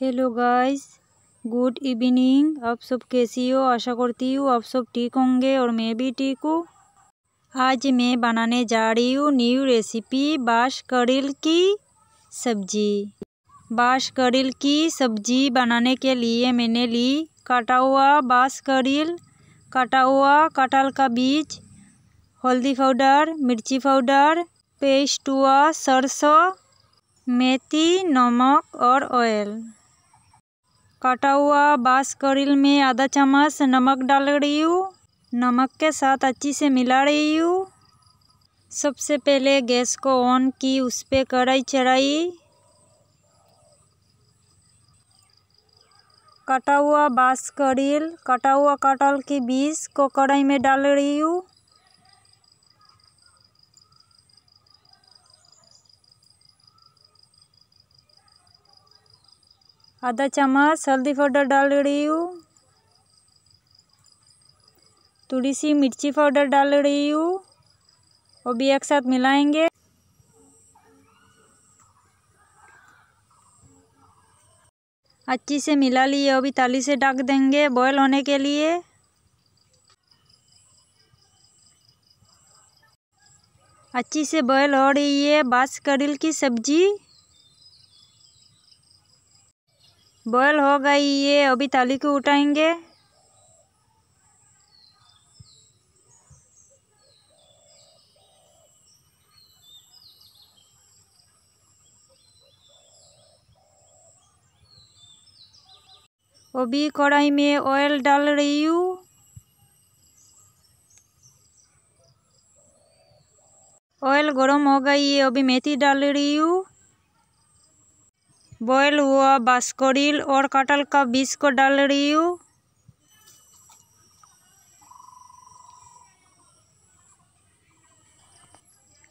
Hello guys good evening आप सब कैसी हो? आशा करती हूँ आप सब ठीक होंगे और मैं भी ठीक हूँ। आज मैं बनाने जा रही हूँ न्यू रेसिपी बाश कड़िल की सब्ज़ी। बाश कड़िल की सब्ज़ी बनाने के लिए मैंने ली काटा हुआ बास कड़िल काटा हुआ कटहल का बीज, हल्दी पाउडर, मिर्ची पाउडर, पेस्ट हुआ सरसों, मेथी, नमक और ऑयल काटा हुआ बास करील में आधा चम्मच नमक डाल रही हूँ। नमक के साथ अच्छी से मिला रही हूँ। सबसे पहले गैस को ऑन की, उस पर कढ़ाई चढ़ाई। कटा हुआ बास करील कटा हुआ कटहल के बीज को कढ़ाई में डाल रही हूँ। आधा चम्मच हल्दी पाउडर डाल रही हूँ। थोड़ी सी मिर्ची पाउडर डाल रही हूँ। वो भी एक साथ मिलाएँगे। अच्छी से मिला लिए अभी ताली से ढक देंगे बॉयल होने के लिए। अच्छी से बॉयल हो रही है बास कड़िल की सब्ज़ी। बॉयल हो गई ये। अभी थाली को उठाएँगे? अभी कढ़ाई में ऑयल डाल रही हूँ। ऑयल गरम हो गई है, अभी मेथी डाल रही हूँ। बॉयल हुआ बास्कोडिल और कटल का बीज को डाल रही हूँ।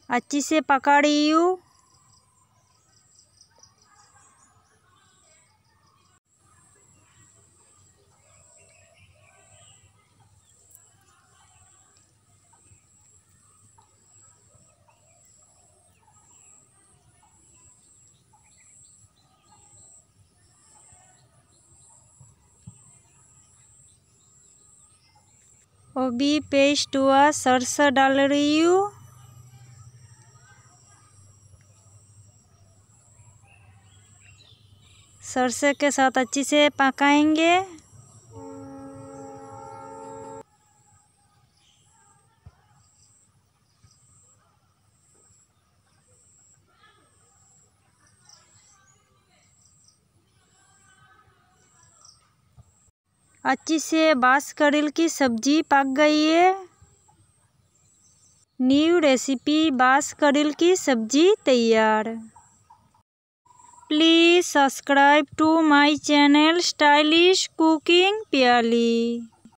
अच्छी से पका रही हूँ। अभी पेस्ट हुआ सरसा डाल रही हूँ सरसों के साथ अच्छे से पकाएँगे अच्छी से बास करेल की सब्ज़ी पक गई है। न्यू रेसिपी बास करेल की सब्ज़ी तैयार। Please subscribe to my channel stylish cooking प्याली।